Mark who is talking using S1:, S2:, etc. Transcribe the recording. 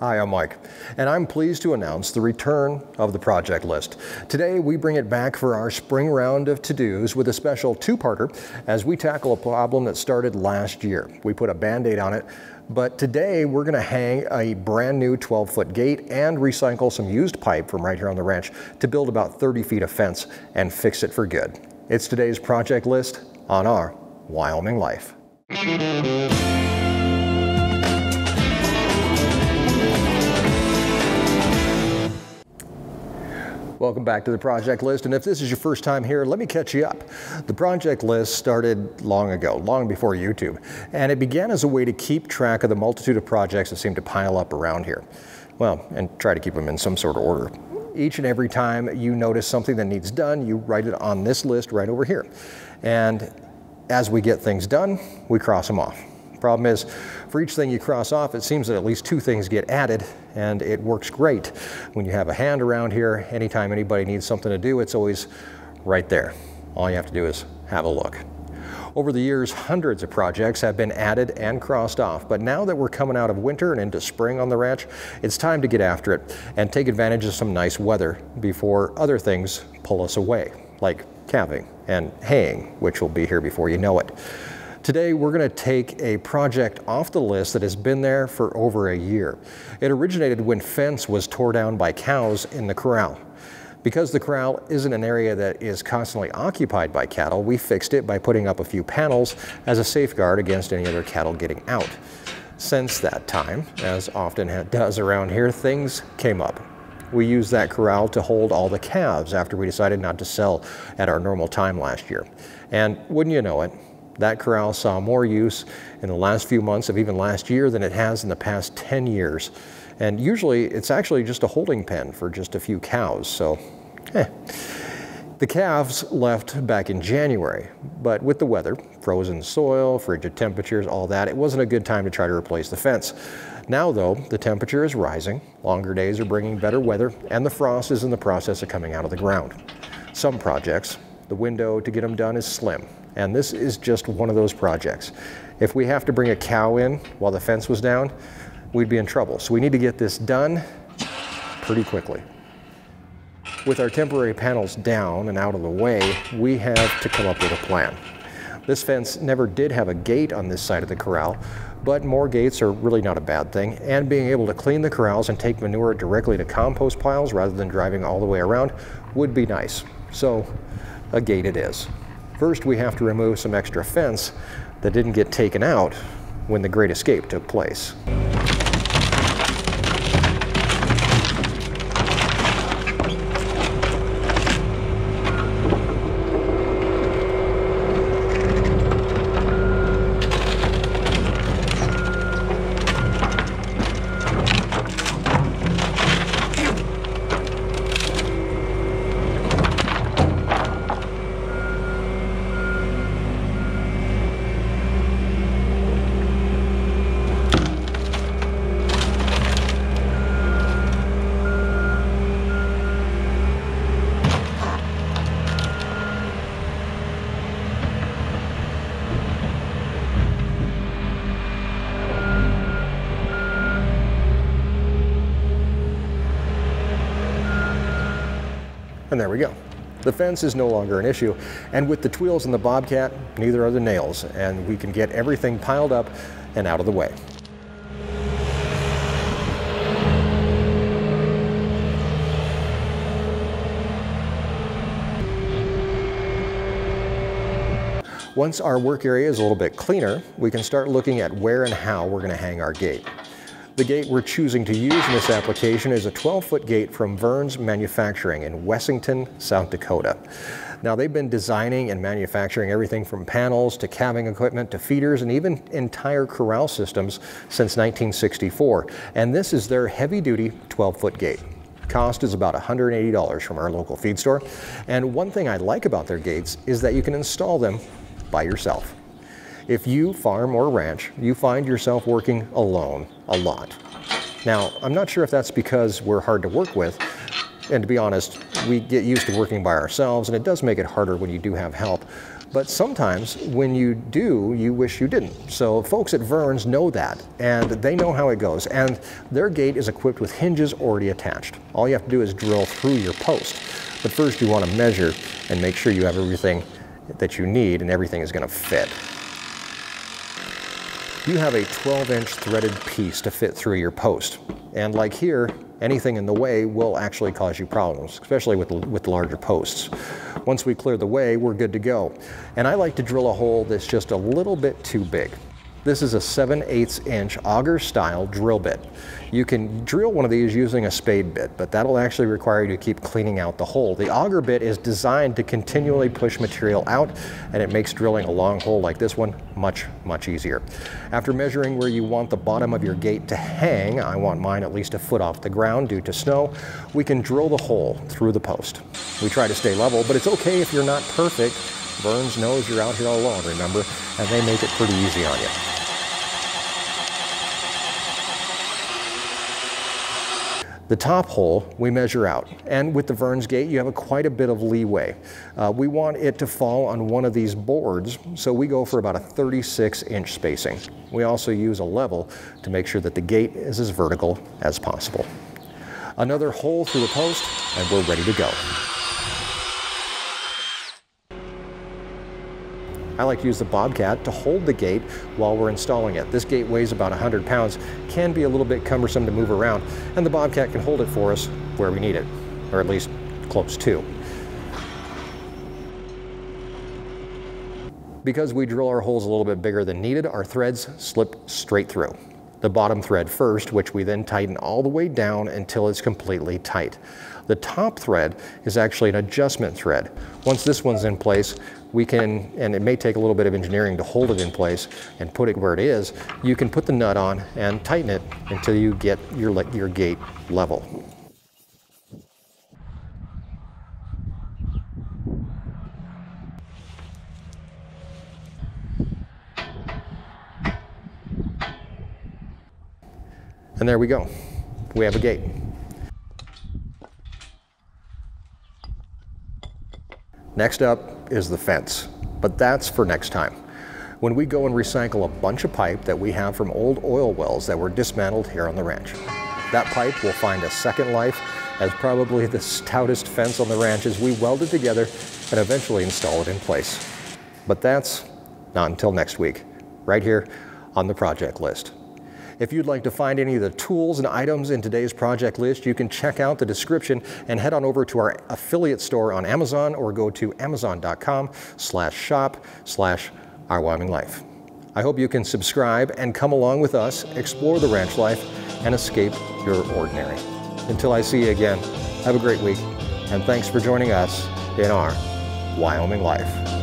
S1: Hi, I'm Mike, and I'm pleased to announce the return of the project list. Today, we bring it back for our spring round of to-dos with a special two-parter as we tackle a problem that started last year. We put a band-aid on it, but today we're going to hang a brand new 12-foot gate and recycle some used pipe from right here on the ranch to build about 30 feet of fence and fix it for good. It's today's project list on our Wyoming Life. Welcome back to the project list. And if this is your first time here, let me catch you up. The project list started long ago, long before YouTube, and it began as a way to keep track of the multitude of projects that seem to pile up around here. Well, and try to keep them in some sort of order. Each and every time you notice something that needs done, you write it on this list right over here. And as we get things done, we cross them off. Problem is, for each thing you cross off, it seems that at least two things get added, and it works great. When you have a hand around here, anytime anybody needs something to do, it's always right there. All you have to do is have a look. Over the years, hundreds of projects have been added and crossed off, but now that we're coming out of winter and into spring on the ranch, it's time to get after it and take advantage of some nice weather before other things pull us away, like calving and haying, which will be here before you know it. Today, we're going to take a project off the list that has been there for over a year. It originated when fence was tore down by cows in the corral. Because the corral isn't an area that is constantly occupied by cattle, we fixed it by putting up a few panels as a safeguard against any other cattle getting out. Since that time, as often does around here, things came up. We used that corral to hold all the calves after we decided not to sell at our normal time last year. And wouldn't you know it, that corral saw more use in the last few months of even last year than it has in the past 10 years. And usually it's actually just a holding pen for just a few cows, so eh. The calves left back in January, but with the weather, frozen soil, frigid temperatures, all that, it wasn't a good time to try to replace the fence. Now though, the temperature is rising, longer days are bringing better weather, and the frost is in the process of coming out of the ground. Some projects, the window to get them done is slim, and this is just one of those projects. If we have to bring a cow in while the fence was down, we'd be in trouble. So we need to get this done pretty quickly. With our temporary panels down and out of the way, we have to come up with a plan. This fence never did have a gate on this side of the corral, but more gates are really not a bad thing, and being able to clean the corrals and take manure directly to compost piles rather than driving all the way around would be nice. So a gate it is. First, we have to remove some extra fence that didn't get taken out when the Great Escape took place. And there we go. The fence is no longer an issue, and with the twills and the Bobcat, neither are the nails, and we can get everything piled up and out of the way. Once our work area is a little bit cleaner, we can start looking at where and how we're going to hang our gate. The gate we're choosing to use in this application is a 12-foot gate from Verns Manufacturing in Wessington, South Dakota. Now they've been designing and manufacturing everything from panels to calving equipment to feeders and even entire corral systems since 1964. And this is their heavy-duty 12-foot gate. Cost is about $180 from our local feed store. And one thing I like about their gates is that you can install them by yourself. If you farm or ranch, you find yourself working alone a lot. Now, I'm not sure if that's because we're hard to work with, and to be honest, we get used to working by ourselves, and it does make it harder when you do have help. But sometimes when you do, you wish you didn't. So folks at Vern's know that, and they know how it goes. And their gate is equipped with hinges already attached. All you have to do is drill through your post. But first you want to measure and make sure you have everything that you need and everything is going to fit. You have a 12 inch threaded piece to fit through your post. And like here, anything in the way will actually cause you problems, especially with, with larger posts. Once we clear the way, we're good to go. And I like to drill a hole that's just a little bit too big. This is a 7 8 inch auger style drill bit. You can drill one of these using a spade bit, but that'll actually require you to keep cleaning out the hole. The auger bit is designed to continually push material out and it makes drilling a long hole like this one much, much easier. After measuring where you want the bottom of your gate to hang, I want mine at least a foot off the ground due to snow, we can drill the hole through the post. We try to stay level, but it's okay if you're not perfect. Vern's knows you're out here all alone, remember, and they make it pretty easy on you. The top hole we measure out, and with the Vern's gate you have a quite a bit of leeway. Uh, we want it to fall on one of these boards, so we go for about a 36 inch spacing. We also use a level to make sure that the gate is as vertical as possible. Another hole through the post, and we're ready to go. I like to use the Bobcat to hold the gate while we're installing it. This gate weighs about 100 pounds, can be a little bit cumbersome to move around, and the Bobcat can hold it for us where we need it, or at least close to. Because we drill our holes a little bit bigger than needed, our threads slip straight through. The bottom thread first, which we then tighten all the way down until it's completely tight. The top thread is actually an adjustment thread. Once this one's in place, we can, and it may take a little bit of engineering to hold it in place and put it where it is, you can put the nut on and tighten it until you get your, your gate level. And there we go. We have a gate. Next up is the fence, but that's for next time. When we go and recycle a bunch of pipe that we have from old oil wells that were dismantled here on the ranch. That pipe will find a second life as probably the stoutest fence on the ranch as we weld it together and eventually install it in place. But that's not until next week, right here on the project list. If you'd like to find any of the tools and items in today's project list, you can check out the description and head on over to our affiliate store on Amazon or go to amazon.com slash shop slash our Wyoming life. I hope you can subscribe and come along with us, explore the ranch life, and escape your ordinary. Until I see you again, have a great week, and thanks for joining us in our Wyoming Life.